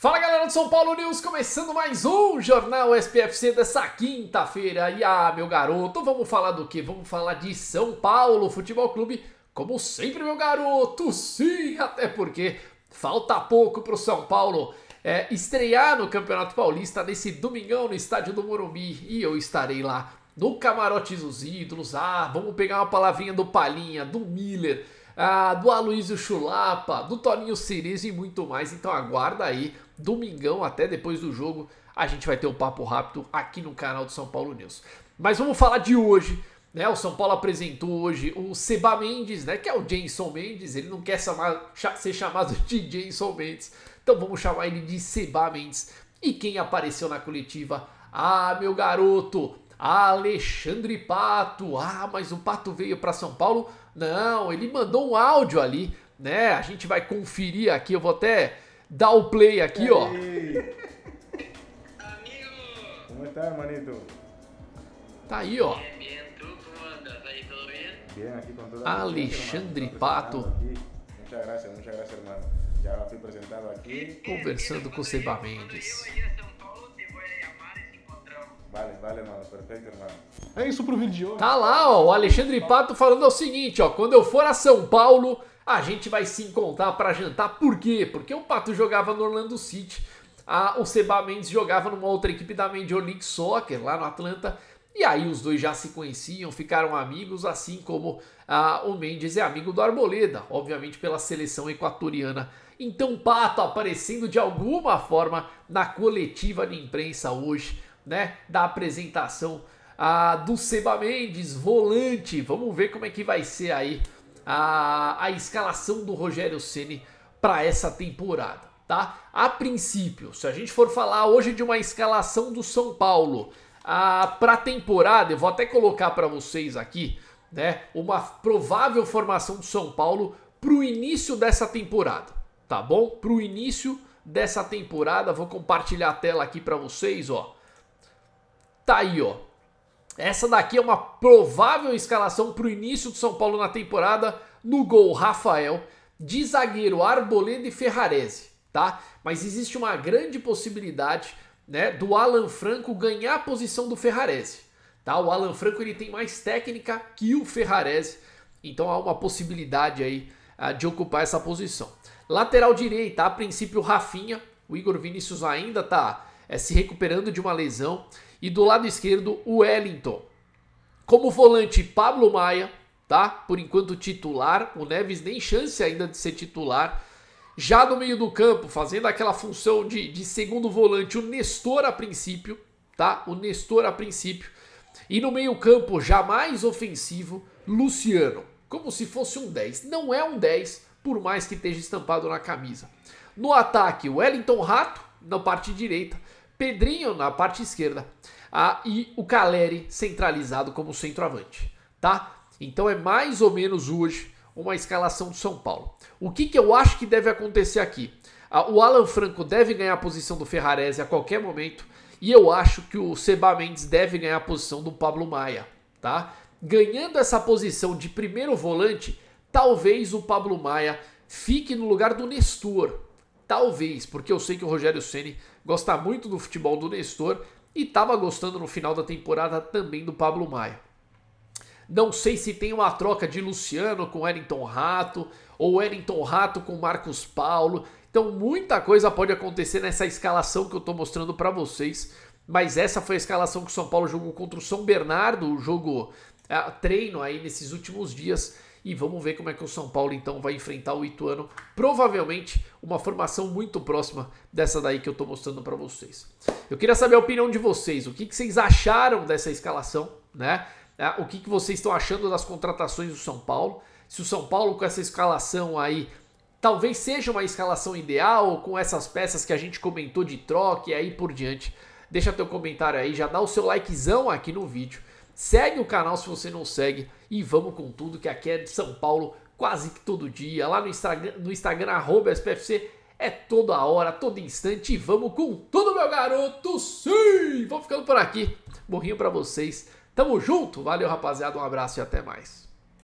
Fala galera do São Paulo News, começando mais um Jornal SPFC dessa quinta-feira. E ah, meu garoto, vamos falar do que? Vamos falar de São Paulo Futebol Clube, como sempre, meu garoto. Sim, até porque falta pouco pro São Paulo é, estrear no Campeonato Paulista nesse domingão no estádio do Morumbi. E eu estarei lá no Camarote dos Ídolos. Ah, vamos pegar uma palavrinha do Palinha, do Miller ah, do Aloysio Chulapa, do Toninho Cerezo e muito mais. Então aguarda aí, domingão até depois do jogo, a gente vai ter um papo rápido aqui no canal do São Paulo News. Mas vamos falar de hoje, né? O São Paulo apresentou hoje o Seba Mendes, né? Que é o Jason Mendes, ele não quer chamar, ser chamado de Jason Mendes, então vamos chamar ele de Seba Mendes. E quem apareceu na coletiva? Ah, meu garoto, Alexandre Pato. Ah, mas o Pato veio para São Paulo não, ele mandou um áudio ali, né? A gente vai conferir aqui, eu vou até dar o play aqui, ó. Amigo! Como está, manito? Tá aí, ó. Alexandre. Pato. Aquí. Muchas gracias, muchas gracias, hermano. Ya fui presentado aquí. Conversando com o Seba Mendes. Vale, vale, hermano. Perfecto, hermano. É isso pro vídeo de hoje. Tá lá, ó, o Alexandre Pato falando o seguinte, ó, quando eu for a São Paulo, a gente vai se encontrar pra jantar. Por quê? Porque o Pato jogava no Orlando City, a, o Seba Mendes jogava numa outra equipe da Major League Soccer, lá no Atlanta, e aí os dois já se conheciam, ficaram amigos, assim como ah, o Mendes é amigo do Arboleda, obviamente pela seleção equatoriana. Então Pato aparecendo de alguma forma na coletiva de imprensa hoje, né, da apresentação do Seba Mendes, volante. Vamos ver como é que vai ser aí a, a escalação do Rogério Ceni para essa temporada, tá? A princípio, se a gente for falar hoje de uma escalação do São Paulo para a temporada, eu vou até colocar para vocês aqui, né, uma provável formação do São Paulo para o início dessa temporada, tá bom? Para o início dessa temporada, vou compartilhar a tela aqui para vocês, ó. Tá aí, ó. Essa daqui é uma provável escalação para o início do São Paulo na temporada. No gol, Rafael. De zagueiro, Arboleda e Ferrarese, tá? Mas existe uma grande possibilidade né, do Alan Franco ganhar a posição do Ferrarese. Tá? O Alan Franco ele tem mais técnica que o Ferrarese. Então há uma possibilidade aí ah, de ocupar essa posição. Lateral direita, a princípio, Rafinha. O Igor Vinícius ainda tá é, se recuperando de uma lesão. E do lado esquerdo, o Wellington. Como volante, Pablo Maia, tá? Por enquanto titular. O Neves nem chance ainda de ser titular. Já no meio do campo, fazendo aquela função de, de segundo volante, o Nestor a princípio, tá? O Nestor a princípio. E no meio campo, já mais ofensivo, Luciano. Como se fosse um 10. Não é um 10, por mais que esteja estampado na camisa. No ataque, Wellington Rato, na parte direita. Pedrinho na parte esquerda. Ah, e o Caleri centralizado como centroavante, tá? Então é mais ou menos hoje uma escalação do São Paulo. O que, que eu acho que deve acontecer aqui? Ah, o Alan Franco deve ganhar a posição do Ferrarese a qualquer momento. E eu acho que o Seba Mendes deve ganhar a posição do Pablo Maia, tá? Ganhando essa posição de primeiro volante, talvez o Pablo Maia fique no lugar do Nestor. Talvez, porque eu sei que o Rogério Ceni gosta muito do futebol do Nestor e estava gostando no final da temporada também do Pablo Maia. Não sei se tem uma troca de Luciano com Wellington Rato ou Wellington Rato com Marcos Paulo. Então muita coisa pode acontecer nessa escalação que eu estou mostrando para vocês. Mas essa foi a escalação que o São Paulo jogou contra o São Bernardo, o jogo é, treino aí nesses últimos dias. E vamos ver como é que o São Paulo então vai enfrentar o Ituano. Provavelmente uma formação muito próxima dessa daí que eu estou mostrando para vocês. Eu queria saber a opinião de vocês. O que, que vocês acharam dessa escalação, né? É, o que, que vocês estão achando das contratações do São Paulo? Se o São Paulo com essa escalação aí talvez seja uma escalação ideal com essas peças que a gente comentou de troca e aí por diante. Deixa teu comentário aí, já dá o seu likezão aqui no vídeo. Segue o canal se você não segue e vamos com tudo que aqui é de São Paulo quase que todo dia. Lá no Instagram, no Instagram arroba SPFC é toda hora, todo instante e vamos com tudo, meu garoto. Sim! Vou ficando por aqui. Morrinho para vocês. Tamo junto. Valeu, rapaziada. Um abraço e até mais.